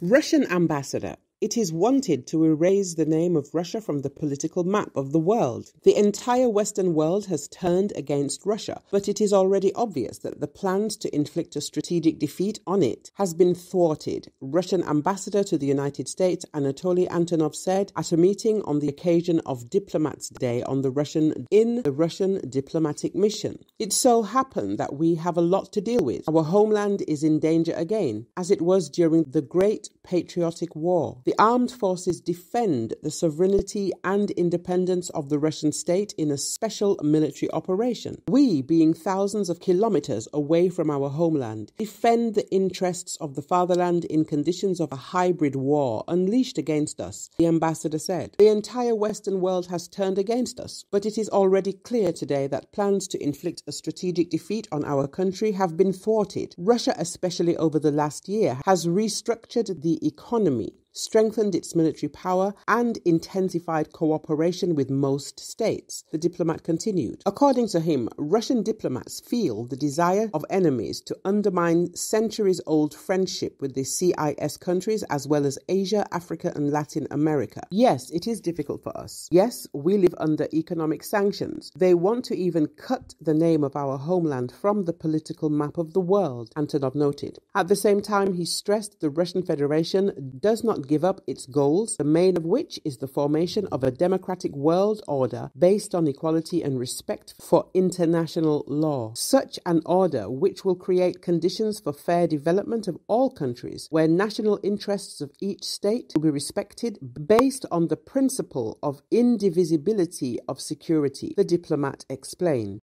Russian ambassador it is wanted to erase the name of Russia from the political map of the world. The entire Western world has turned against Russia, but it is already obvious that the plans to inflict a strategic defeat on it has been thwarted. Russian ambassador to the United States Anatoly Antonov said at a meeting on the occasion of Diplomats Day on the Russian in the Russian diplomatic mission. It so happened that we have a lot to deal with. Our homeland is in danger again, as it was during the Great Patriotic War. The armed forces defend the sovereignty and independence of the Russian state in a special military operation. We, being thousands of kilometers away from our homeland, defend the interests of the fatherland in conditions of a hybrid war unleashed against us, the ambassador said. The entire Western world has turned against us, but it is already clear today that plans to inflict a strategic defeat on our country have been thwarted. Russia, especially over the last year, has restructured the economy strengthened its military power, and intensified cooperation with most states, the diplomat continued. According to him, Russian diplomats feel the desire of enemies to undermine centuries old friendship with the CIS countries as well as Asia, Africa, and Latin America. Yes, it is difficult for us. Yes, we live under economic sanctions. They want to even cut the name of our homeland from the political map of the world, Antonov noted. At the same time, he stressed the Russian Federation does not give up its goals, the main of which is the formation of a democratic world order based on equality and respect for international law. Such an order, which will create conditions for fair development of all countries, where national interests of each state will be respected based on the principle of indivisibility of security, the diplomat explained.